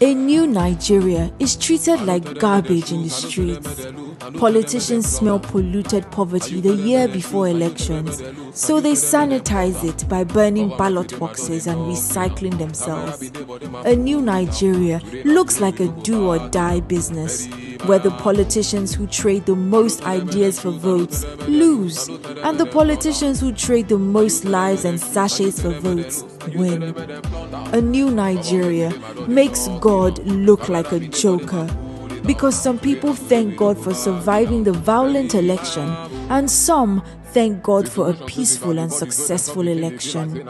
A new Nigeria is treated like garbage in the streets. Politicians smell polluted poverty the year before elections, so they sanitize it by burning ballot boxes and recycling themselves. A new Nigeria looks like a do or die business where the politicians who trade the most ideas for votes lose, and the politicians who trade the most lives and sachets for votes win. A new Nigeria makes God look like a joker because some people thank God for surviving the violent election, and some thank God for a peaceful and successful election.